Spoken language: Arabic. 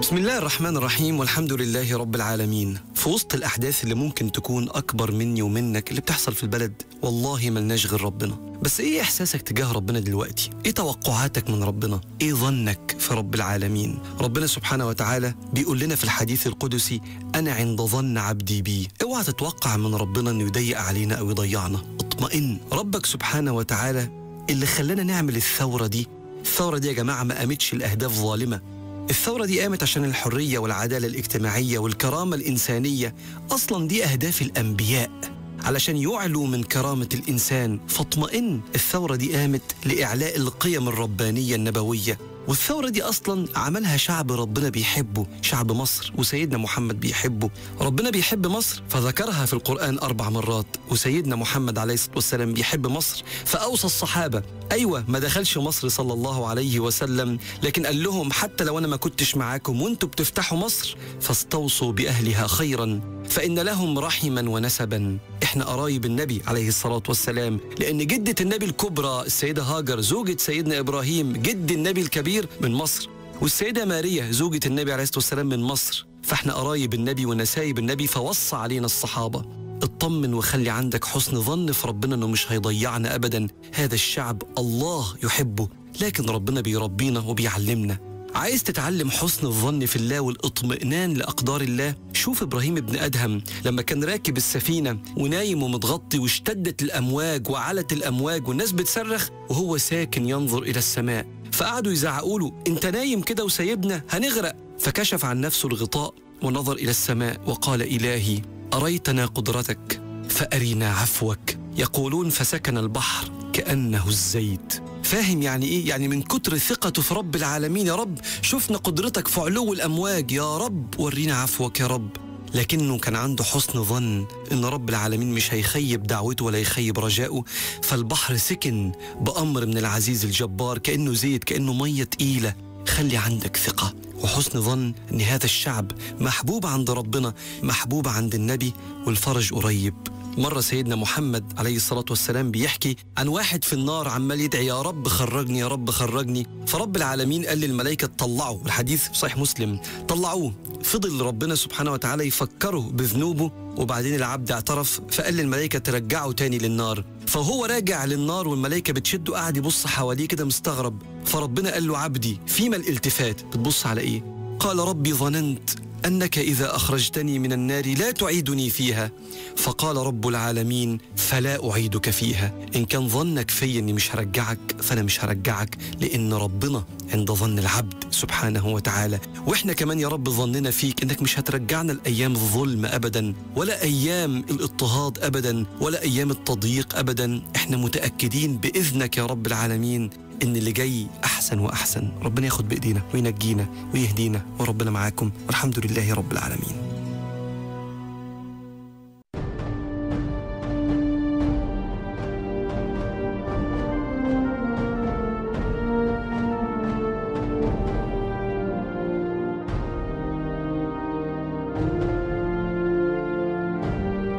بسم الله الرحمن الرحيم والحمد لله رب العالمين في وسط الأحداث اللي ممكن تكون أكبر مني ومنك اللي بتحصل في البلد والله ملناش غير ربنا بس إيه إحساسك تجاه ربنا دلوقتي؟ إيه توقعاتك من ربنا؟ إيه ظنك في رب العالمين؟ ربنا سبحانه وتعالى بيقول لنا في الحديث القدسي أنا عند ظن عبدي بي اوعى تتوقع من ربنا إنه يضيق علينا أو يضيعنا اطمئن ربك سبحانه وتعالى اللي خلانا نعمل الثورة دي الثورة دي يا جماعة ما قامتش لأهداف ظالمة. الثورة دي قامت عشان الحرية والعدالة الاجتماعية والكرامة الإنسانية. أصلا دي أهداف الأنبياء. علشان يعلوا من كرامة الإنسان فاطمئن. الثورة دي قامت لإعلاء القيم الربانية النبوية. والثورة دي أصلا عملها شعب ربنا بيحبه شعب مصر وسيدنا محمد بيحبه. ربنا بيحب مصر فذكرها في القرآن أربع مرات. وسيدنا محمد عليه الصلاة والسلام بيحب مصر فأوصى الصحابة. أيوة ما دخلش مصر صلى الله عليه وسلم لكن قال لهم حتى لو أنا ما كنتش معاكم وانتوا بتفتحوا مصر فاستوصوا بأهلها خيرا فإن لهم رحما ونسبا. إحنا قرايب النبي عليه الصلاة والسلام. لأن جدة النبي الكبرى السيدة هاجر زوجة سيدنا إبراهيم جد النبي الكبير من مصر والسيدة ماريا زوجة النبي عليه الصلاة والسلام من مصر. فإحنا قرايب النبي ونسايب النبي فوصى علينا الصحابة. اطمن وخلي عندك حسن ظن في ربنا إنه مش هيضيعنا ابدا. هذا الشعب الله يحبه لكن ربنا بيربينا وبيعلمنا. عايز تتعلم حسن الظن في الله والاطمئنان لأقدار الله؟ شوف إبراهيم ابن أدهم لما كان راكب السفينة ونايم ومتغطي واشتدت الأمواج وعلت الأمواج والناس بتصرخ وهو ساكن ينظر إلى السماء. فقعدوا يزعقوا له أنت نايم كده وسايبنا هنغرق. فكشف عن نفسه الغطاء ونظر إلى السماء وقال إلهي أريتنا قدرتك فأرنا عفوك. يقولون فسكن البحر كأنه الزيت. فاهم يعني إيه؟ يعني من كتر ثقته في رب العالمين يا رب شفنا قدرتك في علو الأمواج. يا رب ورينا عفوك يا رب. لكنه كان عنده حسن ظن إن رب العالمين مش هيخيب دعوته ولا يخيب رجائه فالبحر سكن بأمر من العزيز الجبار كأنه زيت كأنه مية تقيلة. خلي عندك ثقة وحسن ظن إن هذا الشعب محبوب عند ربنا محبوب عند النبي والفرج قريب. مرة سيدنا محمد عليه الصلاة والسلام بيحكي عن واحد في النار عمال يدعي يا رب خرجني يا رب خرجني. فرب العالمين قال للملائكة طلعوا. الحديث صحيح مسلم طلعوه. فضل ربنا سبحانه وتعالى يفكره بذنوبه وبعدين العبد اعترف فقال للملائكة ترجعه تاني للنار. فهو راجع للنار والملائكة بتشده قاعد يبص حواليه كده مستغرب. فربنا قال له عبدي فيما الالتفات؟ بتبص على إيه؟ قال ربي ظننت أنك إذا أخرجتني من النار لا تعيدني فيها. فقال رب العالمين فلا أعيدك فيها. إن كان ظنك في أني مش هرجعك فأنا مش هرجعك لأن ربنا عند ظن العبد سبحانه وتعالى. وإحنا كمان يا رب ظننا فيك إنك مش هترجعنا لايام الظلم ابدا ولا أيام الاضطهاد ابدا ولا أيام التضييق ابدا. إحنا متأكدين بإذنك يا رب العالمين إن اللي جاي أحسن وأحسن. ربنا ياخد بإيدينا وينجينا ويهدينا وربنا معاكم. والحمد لله رب العالمين.